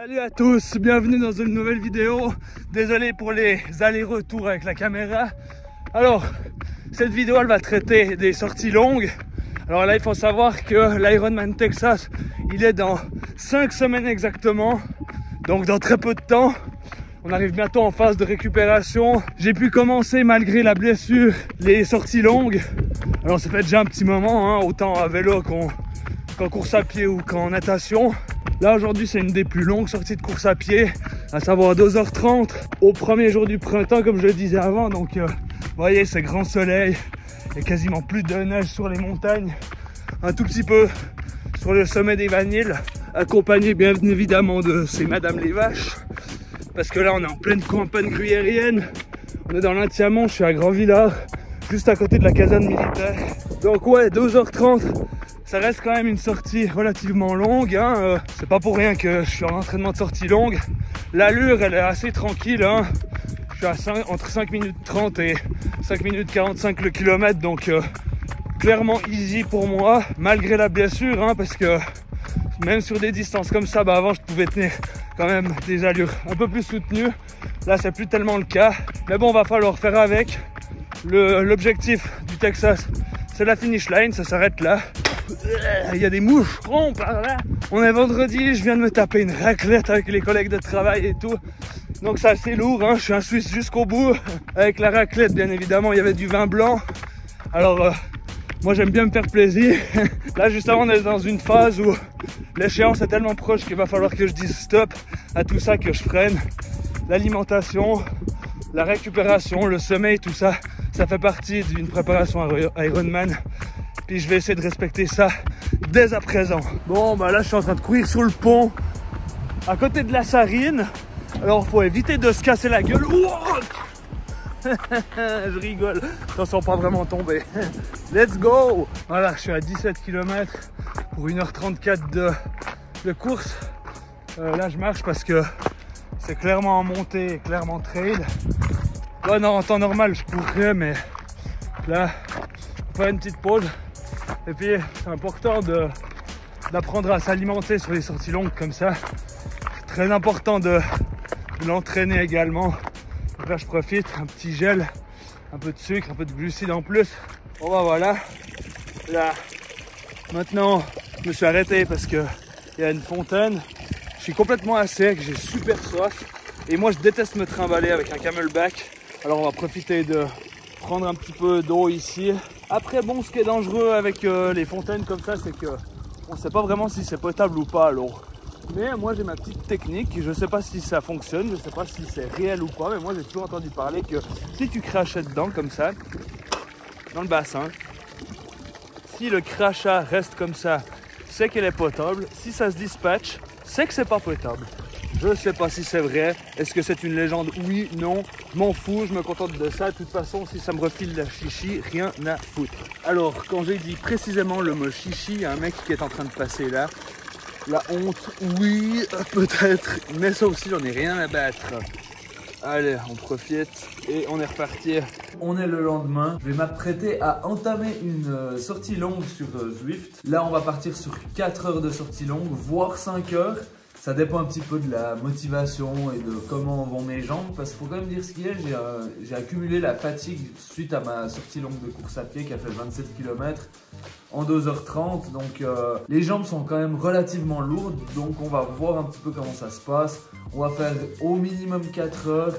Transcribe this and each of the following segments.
Salut à tous, bienvenue dans une nouvelle vidéo. Désolé pour les allers-retours avec la caméra. Alors, cette vidéo elle va traiter des sorties longues. Alors là, il faut savoir que l'Ironman Texas, il est dans 5 semaines exactement. Donc dans très peu de temps. On arrive bientôt en phase de récupération. J'ai pu commencer malgré la blessure les sorties longues. Alors ça fait déjà un petit moment, hein, autant à vélo qu'en course à pied ou qu'en natation. Là aujourd'hui c'est une des plus longues sorties de course à pied, à savoir 2h30 au premier jour du printemps comme je le disais avant. Donc euh, vous voyez c'est grand soleil et quasiment plus de neige sur les montagnes. Un tout petit peu sur le sommet des Vanilles, accompagné bien évidemment de ces Madame les Vaches parce que là on est en pleine campagne gruyérienne. On est dans l'Intiamont, je suis à Grand Villard, juste à côté de la caserne militaire. Donc ouais, 2h30, ça reste quand même une sortie relativement longue. Hein. Euh, c'est pas pour rien que je suis en entraînement de sortie longue. L'allure, elle est assez tranquille. Hein. Je suis à 5, entre 5 minutes 30 et 5 minutes 45 le kilomètre, donc euh, clairement easy pour moi, malgré la blessure, hein, parce que même sur des distances comme ça, bah avant je pouvais tenir quand même des allures un peu plus soutenues. Là, c'est plus tellement le cas. Mais bon, on va falloir faire avec. L'objectif du Texas, c'est la finish line, ça s'arrête là. Il y a des moucherons par là. On est vendredi, je viens de me taper une raclette avec les collègues de travail et tout. Donc c'est assez lourd, hein. je suis un Suisse jusqu'au bout. Avec la raclette, bien évidemment, il y avait du vin blanc. Alors, euh, moi j'aime bien me faire plaisir. Là justement on est dans une phase où l'échéance est tellement proche qu'il va falloir que je dise stop à tout ça, que je freine. L'alimentation, la récupération, le sommeil, tout ça, ça fait partie d'une préparation à Ironman. Puis je vais essayer de respecter ça dès à présent. Bon bah là je suis en train de courir sur le pont à côté de la Sarine. Alors faut éviter de se casser la gueule. je rigole. Attention, pas vraiment tomber. Let's go Voilà, je suis à 17 km pour 1h34 de, de course. Euh, là, je marche parce que c'est clairement en montée et clairement trail. Bon, non, en temps normal, je courrais, mais là, on une petite pause. Et puis, c'est important d'apprendre à s'alimenter sur les sorties longues comme ça. Très important de l'entraîner également là, je profite, un petit gel, un peu de sucre, un peu de glucides en plus. Bon bah voilà, là, maintenant, je me suis arrêté parce que il y a une fontaine. Je suis complètement à sec, j'ai super soif. Et moi, je déteste me trimballer avec un camelback. Alors, on va profiter de prendre un petit peu d'eau ici. Après, bon, ce qui est dangereux avec euh, les fontaines comme ça, c'est que on sait pas vraiment si c'est potable ou pas. Alors, mais moi j'ai ma petite technique, je sais pas si ça fonctionne, je sais pas si c'est réel ou pas, mais moi j'ai toujours entendu parler que si tu crachais dedans comme ça, dans le bassin, si le crachat reste comme ça, c'est qu'elle est potable. Si ça se dispatche, c'est que c'est pas potable. Je sais pas si c'est vrai. Est-ce que c'est une légende? Oui, non. M'en fous, je me contente de ça. De toute façon, si ça me refile la chichi, rien à foutre. Alors, quand j'ai dit précisément le mot chichi, il y a un mec qui est en train de passer là. La honte, oui, peut-être, mais ça aussi, j'en ai rien à battre. Allez, on profite et on est reparti. On est le lendemain. Je vais m'apprêter à entamer une euh, sortie longue sur euh, Zwift. Là, on va partir sur 4 heures de sortie longue, voire 5 heures. Ça dépend un petit peu de la motivation et de comment vont mes jambes. Parce qu'il faut quand même dire ce qu'il y a. J'ai accumulé la fatigue suite à ma sortie longue de course à pied qui a fait 27 km en 2h30. Donc euh, les jambes sont quand même relativement lourdes. Donc on va voir un petit peu comment ça se passe. On va faire au minimum 4 heures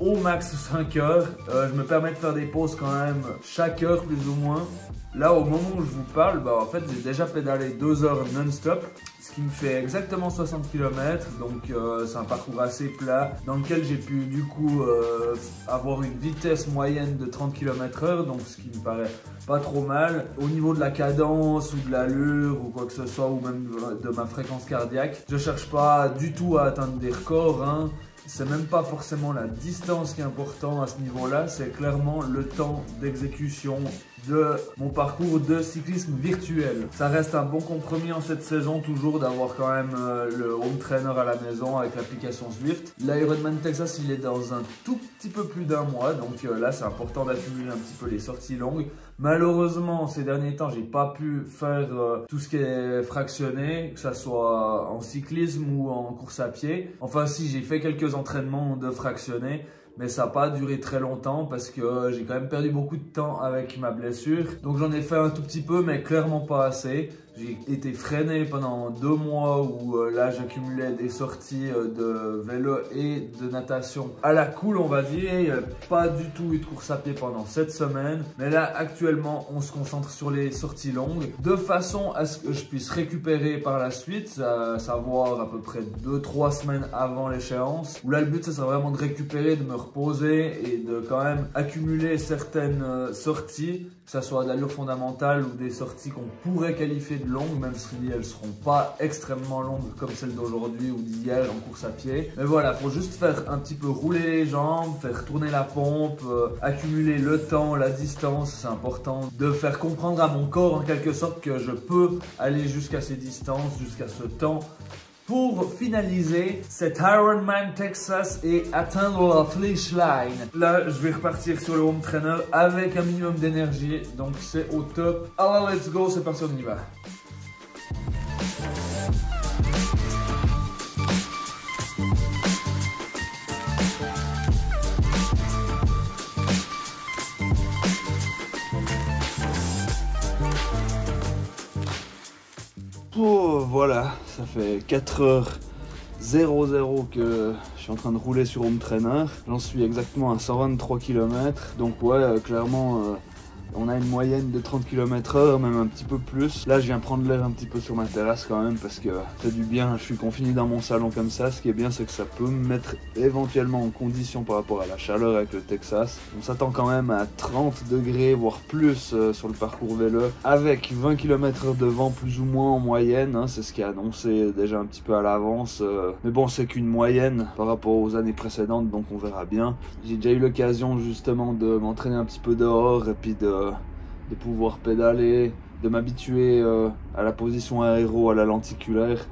au max 5 heures. Euh, je me permets de faire des pauses quand même chaque heure plus ou moins. Là, au moment où je vous parle, bah, en fait, j'ai déjà pédalé 2 heures non-stop, ce qui me fait exactement 60 km. Donc, euh, c'est un parcours assez plat dans lequel j'ai pu du coup euh, avoir une vitesse moyenne de 30 km h donc ce qui me paraît pas trop mal. Au niveau de la cadence ou de l'allure ou quoi que ce soit, ou même de ma fréquence cardiaque, je cherche pas du tout à atteindre des records. Hein c'est même pas forcément la distance qui est important à ce niveau-là, c'est clairement le temps d'exécution de mon parcours de cyclisme virtuel. Ça reste un bon compromis en cette saison toujours d'avoir quand même euh, le home trainer à la maison avec l'application Swift. L'Ironman Texas il est dans un tout petit peu plus d'un mois donc euh, là c'est important d'accumuler un petit peu les sorties longues. Malheureusement, ces derniers temps, j'ai pas pu faire euh, tout ce qui est fractionné, que ça soit en cyclisme ou en course à pied. Enfin, si, j'ai fait quelques entraînements de fractionné, mais ça n'a pas duré très longtemps parce que j'ai quand même perdu beaucoup de temps avec ma blessure. Donc j'en ai fait un tout petit peu, mais clairement pas assez. J'ai été freiné pendant deux mois où euh, là j'accumulais des sorties euh, de vélo et de natation à la cool on va dire. Pas du tout eu de course à pied pendant cette semaine. Mais là actuellement on se concentre sur les sorties longues de façon à ce que je puisse récupérer par la suite, à savoir à peu près 2-3 semaines avant l'échéance. Où là le but ça serait vraiment de récupérer, de me reposer et de quand même accumuler certaines euh, sorties, que ce soit d'allure fondamentale ou des sorties qu'on pourrait qualifier de longues, même si elles seront pas extrêmement longues comme celles d'aujourd'hui ou d'hier en course à pied. Mais voilà, faut juste faire un petit peu rouler les jambes, faire tourner la pompe, euh, accumuler le temps, la distance, c'est important de faire comprendre à mon corps en quelque sorte que je peux aller jusqu'à ces distances, jusqu'à ce temps pour finaliser cet Ironman Texas et atteindre la finish line. Là, je vais repartir sur le home trainer avec un minimum d'énergie, donc c'est au top. Alors, let's go, c'est parti, on y va. Fait 4 h 00 que je suis en train de rouler sur Home Trainer. J'en suis exactement à 123 km. Donc ouais, euh, clairement, euh, on a une moyenne de 30 km heure, même un petit peu plus. Là, je viens prendre l'air un petit peu sur ma terrasse quand même parce que ça fait du bien. Je suis confiné dans mon salon comme ça. Ce qui est bien, c'est que ça peut me mettre éventuellement en condition par rapport à la chaleur avec le Texas. On s'attend quand même à 30 degrés, voire plus euh, sur le parcours vélo avec 20 km heure de vent plus ou moins en moyenne. Hein. c'est ce qui est annoncé déjà un petit peu à l'avance. Euh. mais bon, c'est qu'une moyenne par rapport aux années précédentes, donc on verra bien. J'ai déjà eu l'occasion justement de m'entraîner un petit peu dehors et puis de de pouvoir pédaler, de m'habituer euh, à la position aéro, à la lenticulaire,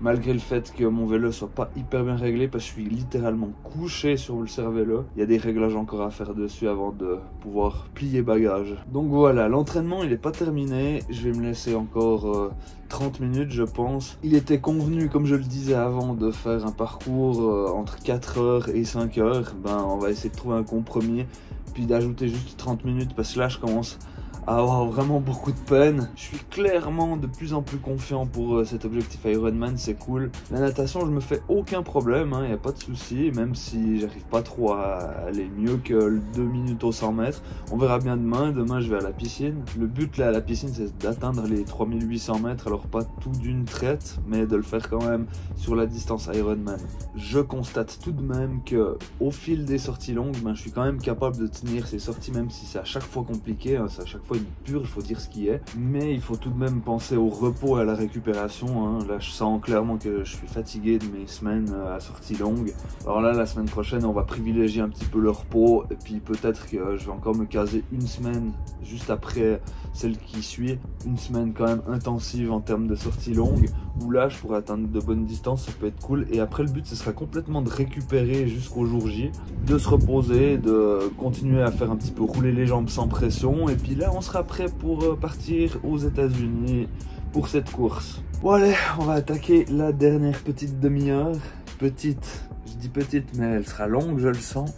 malgré le fait que mon vélo soit pas hyper bien réglé parce que je suis littéralement couché sur le cervélo. Il y a des réglages encore à faire dessus avant de pouvoir plier bagage. Donc voilà, l'entraînement il est pas terminé. Je vais me laisser encore 30 euh, minutes je pense. Il était convenu, comme je le disais avant, de faire un parcours euh, entre 4 heures et 5 heures. Ben on va essayer de trouver un compromis puis d'ajouter juste 30 minutes parce que là je commence avoir vraiment beaucoup de peine. Je suis clairement de plus en plus confiant pour euh, cet objectif Ironman, c'est cool. La natation, je me fais aucun problème, il hein, n'y a pas de souci, même si j'arrive pas trop à aller mieux que 2 minutes au 100 mètres. On verra bien demain, demain je vais à la piscine. Le but là à la piscine, c'est d'atteindre les 3800 mètres, alors pas tout d'une traite, mais de le faire quand même sur la distance Ironman. Je constate tout de même que au fil des sorties longues, ben, je suis quand même capable de tenir ces sorties, même si c'est à chaque fois compliqué, hein, c'est à chaque fois une pure, il faut dire ce qui est. Mais il faut tout de même penser au repos et à la récupération. Hein. Là, je sens clairement que je suis fatigué de mes semaines euh, à sortie longue. Alors là, la semaine prochaine, on va privilégier un petit peu le repos. Et puis peut-être que je vais encore me caser une semaine juste après celle qui suit. Une semaine quand même intensive en termes de sortie longue. Où là, je pourrais atteindre de bonnes distances, ça peut être cool. Et après, le but, ce sera complètement de récupérer jusqu'au jour J. De se reposer, de continuer à faire un petit peu rouler les jambes sans pression. Et puis là, on sera prêt pour euh, partir aux États-Unis pour cette course. Bon allez, on va attaquer la dernière petite demi-heure. Petite, je dis petite, mais elle sera longue, je le sens.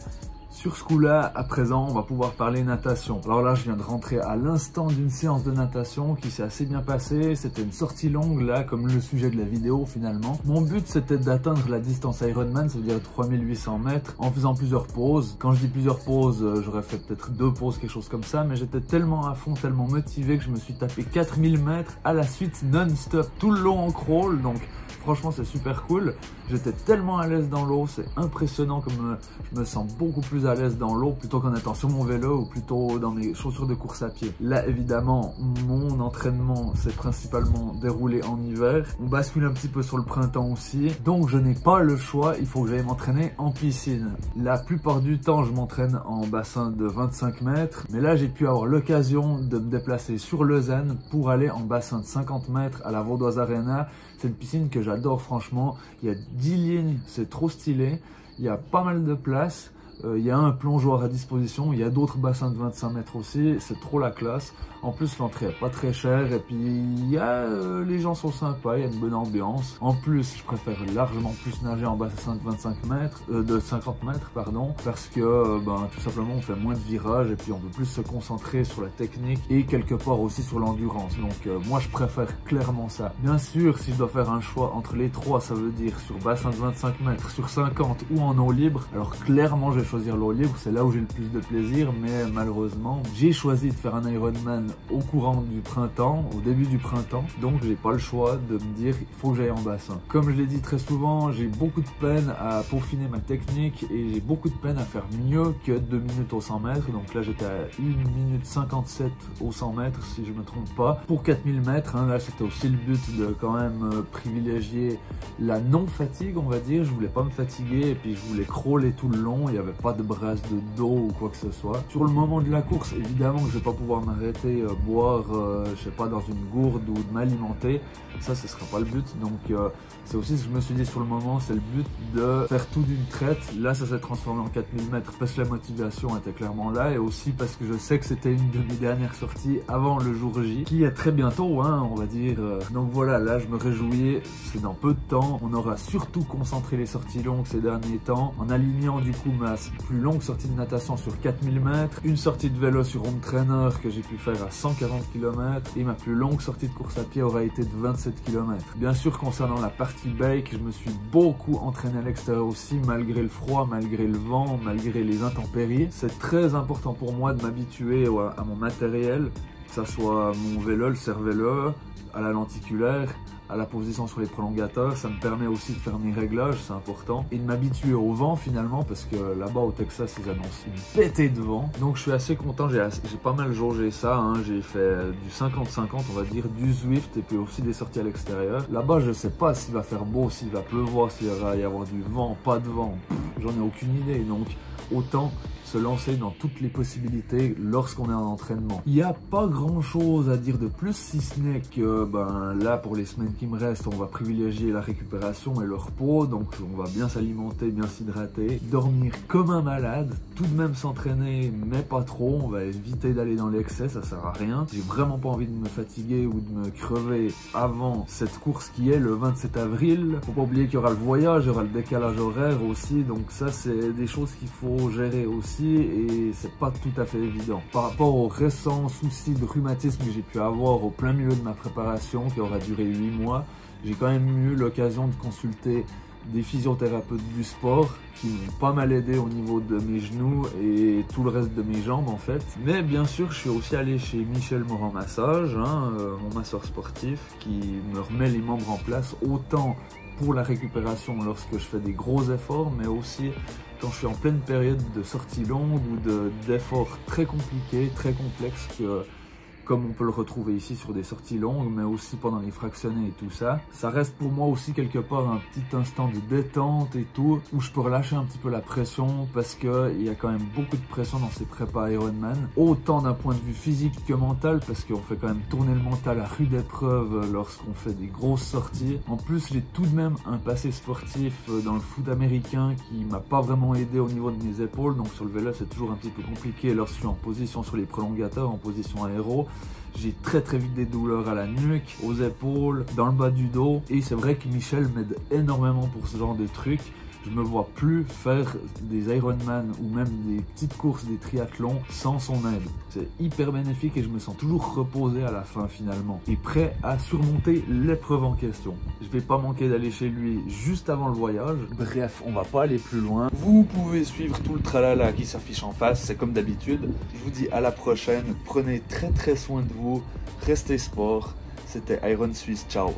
Sur ce coup-là, à présent, on va pouvoir parler natation. Alors là, je viens de rentrer à l'instant d'une séance de natation qui s'est assez bien passée. C'était une sortie longue, là, comme le sujet de la vidéo, finalement. Mon but, c'était d'atteindre la distance Ironman, ça veut dire 3800 mètres, en faisant plusieurs pauses. Quand je dis plusieurs pauses, euh, j'aurais fait peut-être deux pauses, quelque chose comme ça, mais j'étais tellement à fond, tellement motivé que je me suis tapé 4000 mètres à la suite non-stop, tout le long en crawl, donc franchement c'est super cool. J'étais tellement à l'aise dans l'eau, c'est impressionnant comme je me sens beaucoup plus à dans l'eau plutôt qu'en étant sur mon vélo ou plutôt dans mes chaussures de course à pied. Là évidemment, mon entraînement s'est principalement déroulé en hiver. On bascule un petit peu sur le printemps aussi, donc je n'ai pas le choix, il faut que j'aille m'entraîner en piscine. La plupart du temps, je m'entraîne en bassin de 25 mètres, mais là j'ai pu avoir l'occasion de me déplacer sur Lausanne pour aller en bassin de 50 mètres à la Vaudoise Arena. C'est une piscine que j'adore franchement. Il y a 10 lignes, c'est trop stylé. Il y a pas mal de place. Euh, il y a un plongeoir à disposition, il y a d'autres bassins de 25 mètres aussi, c'est trop la classe. En plus, l'entrée est pas très chère et puis il y a, euh, les gens sont sympas, il y a une bonne ambiance. En plus, je préfère largement plus nager en bassin de 25 mètres, euh, de 50 mètres, pardon, parce que ben, tout simplement on fait moins de virages et puis on peut plus se concentrer sur la technique et quelque part aussi sur l'endurance. Donc moi, je préfère clairement ça. Bien sûr, si je dois faire un choix entre les trois, ça veut dire sur bassin de 25 mètres, sur 50 ou en eau libre, alors clairement, je choisir c'est là où j'ai le plus de plaisir, mais malheureusement, j'ai choisi de faire un Ironman au courant du printemps, au début du printemps, donc j'ai pas le choix de me dire il faut que j'aille en bassin. Comme je l'ai dit très souvent, j'ai beaucoup de peine à peaufiner ma technique et j'ai beaucoup de peine à faire mieux que 2 minutes au 100 mètres, donc là j'étais à 1 minute 57 au 100 mètres si je me trompe pas. Pour 4000 mètres, hein, là c'était aussi le but de quand même euh, privilégier la non-fatigue on va dire, je voulais pas me fatiguer et puis je voulais crawler tout le long, il y avait pas de brasse de dos ou quoi que ce soit. Sur le moment de la course, évidemment que je vais pas pouvoir m'arrêter, euh, boire, euh, je sais pas, dans une gourde ou m'alimenter. Ça, ce sera pas le but. Donc, euh, c'est aussi ce que je me suis dit sur le moment, c'est le but de faire tout d'une traite. Là, ça s'est transformé en 4000 mètres parce que la motivation était clairement là et aussi parce que je sais que c'était une de mes dernières sorties avant le jour J, qui est très bientôt, hein, on va dire. Donc voilà, là, je me réjouis. C'est dans peu de temps. On aura surtout concentré les sorties longues ces derniers temps en alignant du coup ma plus longue sortie de natation sur 4000 mètres, une sortie de vélo sur home trainer que j'ai pu faire à 140 km et ma plus longue sortie de course à pied aura été de 27 km. Bien sûr, concernant la partie bike, je me suis beaucoup entraîné à l'extérieur aussi, malgré le froid, malgré le vent, malgré les intempéries. C'est très important pour moi de m'habituer à mon matériel, que ce soit mon vélo, le cervelo, à la lenticulaire, à la position sur les prolongateurs. Ça me permet aussi de faire mes réglages, c'est important. Et de m'habituer au vent finalement, parce que là-bas au Texas, ils annoncent une pétée de vent. Donc je suis assez content, j'ai pas mal jaugé ça. Hein. J'ai fait du 50-50, on va dire, du Zwift et puis aussi des sorties à l'extérieur. Là-bas, je sais pas s'il va faire beau, s'il va pleuvoir, s'il va y avoir du vent, pas de vent. J'en ai aucune idée. Donc autant se lancer dans toutes les possibilités lorsqu'on est en entraînement. Il n'y a pas grand chose à dire de plus si ce n'est que ben, là pour les semaines qui me restent on va privilégier la récupération et le repos donc on va bien s'alimenter, bien s'hydrater, dormir comme un malade, tout de même s'entraîner mais pas trop, on va éviter d'aller dans l'excès, ça sert à rien. J'ai vraiment pas envie de me fatiguer ou de me crever avant cette course qui est le 27 avril. Faut pas oublier qu'il y aura le voyage, il y aura le décalage horaire aussi donc ça c'est des choses qu'il faut gérer aussi et c'est pas tout à fait évident. Par rapport aux récents soucis de rhumatisme que j'ai pu avoir au plein milieu de ma préparation qui aura duré 8 mois, j'ai quand même eu l'occasion de consulter des physiothérapeutes du sport qui m'ont pas mal aidé au niveau de mes genoux et tout le reste de mes jambes en fait. Mais bien sûr, je suis aussi allé chez Michel Morin Massage, hein, euh, mon masseur sportif, qui me remet les membres en place autant pour la récupération lorsque je fais des gros efforts, mais aussi quand je suis en pleine période de sortie longue ou d'efforts très compliqués, très complexes que comme on peut le retrouver ici sur des sorties longues, mais aussi pendant les fractionnés et tout ça. Ça reste pour moi aussi quelque part un petit instant de détente et tout, où je peux relâcher un petit peu la pression, parce qu'il y a quand même beaucoup de pression dans ces prépas Ironman, autant d'un point de vue physique que mental, parce qu'on fait quand même tourner le mental à rude épreuve lorsqu'on fait des grosses sorties. En plus, j'ai tout de même un passé sportif dans le foot américain qui m'a pas vraiment aidé au niveau de mes épaules, donc sur le vélo c'est toujours un petit peu compliqué lorsque je suis en position sur les prolongateurs, en position aéro. J'ai très très vite des douleurs à la nuque, aux épaules, dans le bas du dos. Et c'est vrai que Michel m'aide énormément pour ce genre de trucs je me vois plus faire des Ironman ou même des petites courses, des triathlons sans son aide. C'est hyper bénéfique et je me sens toujours reposé à la fin finalement et prêt à surmonter l'épreuve en question. Je vais pas manquer d'aller chez lui juste avant le voyage. Bref, on va pas aller plus loin. Vous pouvez suivre tout le tralala qui s'affiche en face, c'est comme d'habitude. Je vous dis à la prochaine. Prenez très très soin de vous. Restez sport. C'était Iron Swiss. Ciao.